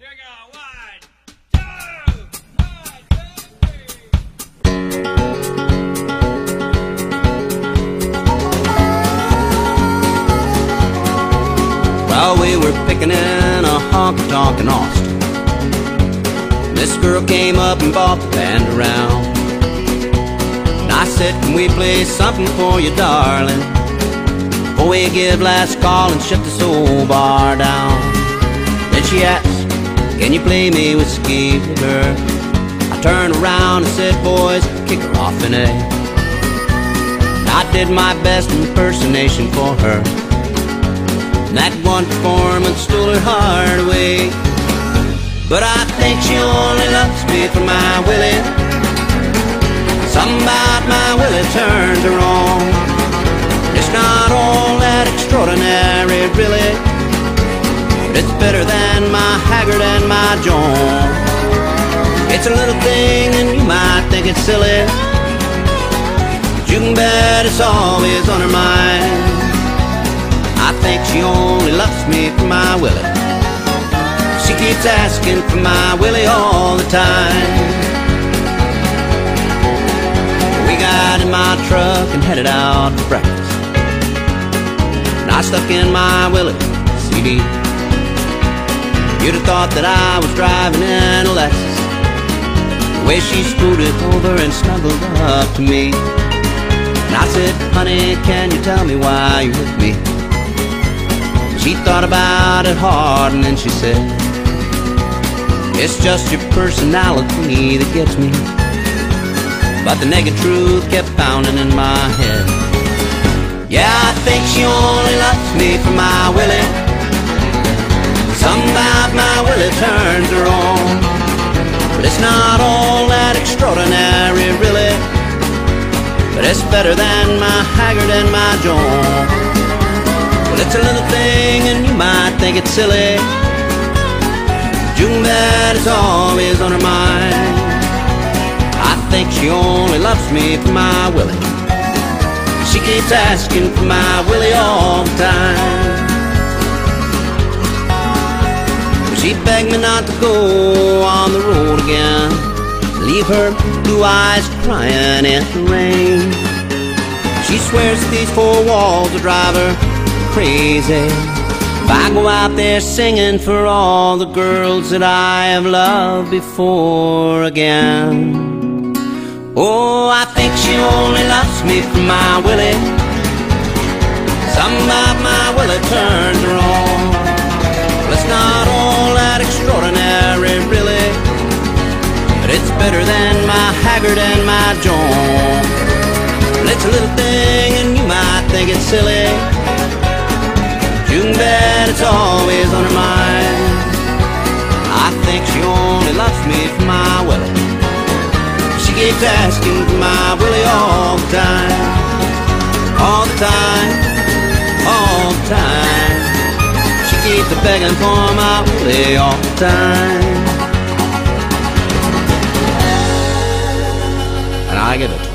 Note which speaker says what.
Speaker 1: While we were picking in a honky tonk in Austin, this girl came up and bought the band around. And I said, Can we play something for you, darling? Before we give last call and shut this old bar down. Then she asked, Can you play me whiskey river? I turned around and said, Boys, kick her off in A. I did my best impersonation for her. That one performance stole her heart away. But I think she only loves me for my Willie. Something about my Willie turns her on. It's not all that extraordinary, really. It's better than my Haggard and my John. It's a little thing and you might think it's silly. But you can bet it's always on her mind. I think she only loves me for my Willie. She keeps asking for my Willie all the time. We got in my truck and headed out for breakfast. And I stuck in my Willie CD. You'd have thought that I was driving in a Lexus. The way she scooted over and snuggled up to me. And I said, honey, can you tell me why you're with me? She thought about it hard and then she said, It's just your personality that gets me. But the naked truth kept pounding in my head. Yeah, I think she only loves me for my Willie. Something about my Willie turns on. But it's not all that extraordinary, really. But it's better than my Haggard and my John. Well, it's a little thing and you might think it's silly. Can bet it's always on her mind. I think she only loves me for my Willie. She keeps asking for my Willie all the time. She begged me not to go on the road again. Leave her blue eyes crying in the rain. She swears these four walls will drive her crazy. If I go out there singing for all the girls that I have loved before again. Oh, I think she only loves me for my Willie. Something about my Willie turns on. It's not all that extraordinary, really. But it's better than my Haggard and my John. It's a little thing and you might think it's silly. You can bet it's always on her mind. I think she only loves me for my Willie. She keeps asking for my Willie all the time. Keeps begging for my Willie all the time. And I get it to.